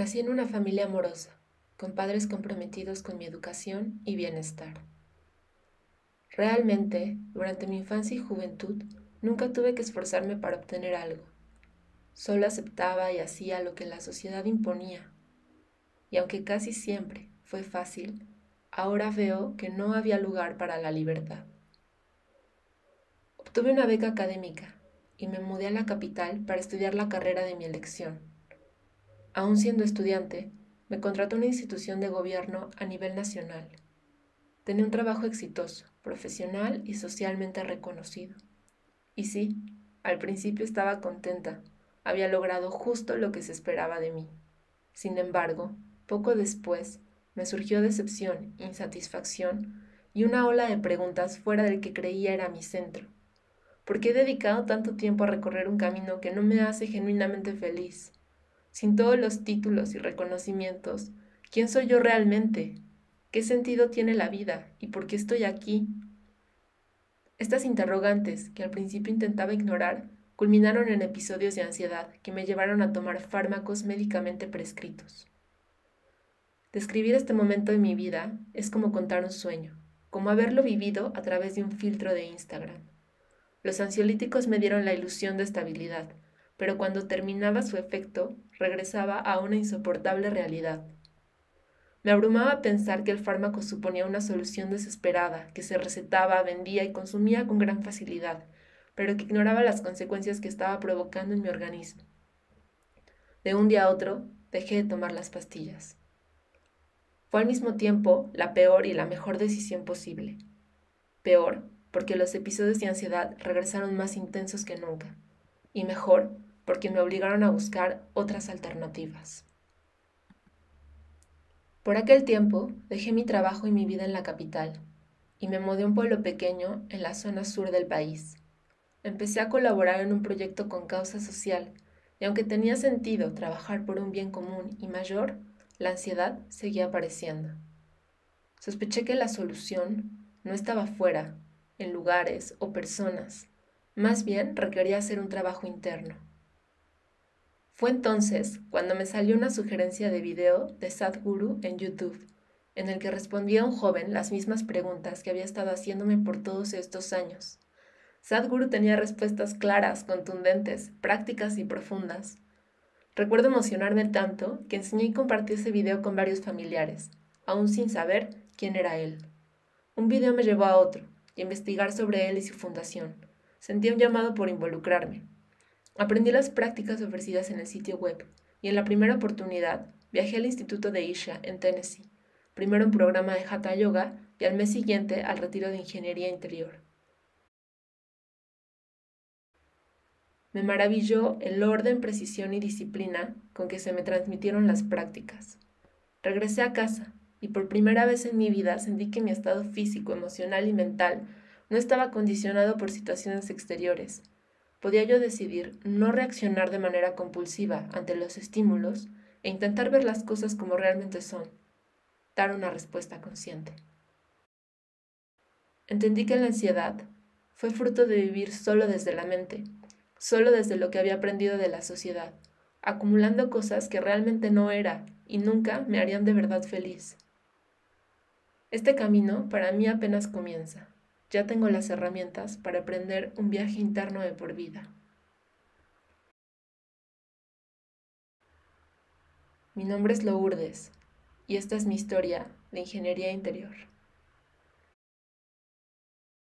Nací en una familia amorosa, con padres comprometidos con mi educación y bienestar. Realmente, durante mi infancia y juventud, nunca tuve que esforzarme para obtener algo. Solo aceptaba y hacía lo que la sociedad imponía. Y aunque casi siempre fue fácil, ahora veo que no había lugar para la libertad. Obtuve una beca académica y me mudé a la capital para estudiar la carrera de mi elección. Aún siendo estudiante, me contrató una institución de gobierno a nivel nacional. Tenía un trabajo exitoso, profesional y socialmente reconocido. Y sí, al principio estaba contenta, había logrado justo lo que se esperaba de mí. Sin embargo, poco después me surgió decepción, insatisfacción y una ola de preguntas fuera del que creía era mi centro. ¿Por qué he dedicado tanto tiempo a recorrer un camino que no me hace genuinamente feliz? Sin todos los títulos y reconocimientos, ¿quién soy yo realmente? ¿Qué sentido tiene la vida? ¿Y por qué estoy aquí? Estas interrogantes, que al principio intentaba ignorar, culminaron en episodios de ansiedad que me llevaron a tomar fármacos médicamente prescritos. Describir este momento de mi vida es como contar un sueño, como haberlo vivido a través de un filtro de Instagram. Los ansiolíticos me dieron la ilusión de estabilidad, pero cuando terminaba su efecto, regresaba a una insoportable realidad. Me abrumaba pensar que el fármaco suponía una solución desesperada, que se recetaba, vendía y consumía con gran facilidad, pero que ignoraba las consecuencias que estaba provocando en mi organismo. De un día a otro, dejé de tomar las pastillas. Fue al mismo tiempo la peor y la mejor decisión posible. Peor, porque los episodios de ansiedad regresaron más intensos que nunca. Y mejor, porque me obligaron a buscar otras alternativas. Por aquel tiempo dejé mi trabajo y mi vida en la capital y me mudé a un pueblo pequeño en la zona sur del país. Empecé a colaborar en un proyecto con causa social y aunque tenía sentido trabajar por un bien común y mayor, la ansiedad seguía apareciendo. Sospeché que la solución no estaba fuera, en lugares o personas, más bien requería hacer un trabajo interno. Fue entonces cuando me salió una sugerencia de video de Sadhguru en YouTube, en el que respondía a un joven las mismas preguntas que había estado haciéndome por todos estos años. Sadhguru tenía respuestas claras, contundentes, prácticas y profundas. Recuerdo emocionarme tanto que enseñé y compartí ese video con varios familiares, aún sin saber quién era él. Un video me llevó a otro, y investigar sobre él y su fundación. Sentí un llamado por involucrarme. Aprendí las prácticas ofrecidas en el sitio web, y en la primera oportunidad viajé al Instituto de Isha en Tennessee, primero un programa de Hatha Yoga y al mes siguiente al retiro de Ingeniería Interior. Me maravilló el orden, precisión y disciplina con que se me transmitieron las prácticas. Regresé a casa y por primera vez en mi vida sentí que mi estado físico, emocional y mental no estaba condicionado por situaciones exteriores. Podía yo decidir no reaccionar de manera compulsiva ante los estímulos e intentar ver las cosas como realmente son, dar una respuesta consciente. Entendí que la ansiedad fue fruto de vivir solo desde la mente solo desde lo que había aprendido de la sociedad, acumulando cosas que realmente no era y nunca me harían de verdad feliz. Este camino para mí apenas comienza. Ya tengo las herramientas para aprender un viaje interno de por vida. Mi nombre es Lourdes y esta es mi historia de ingeniería interior.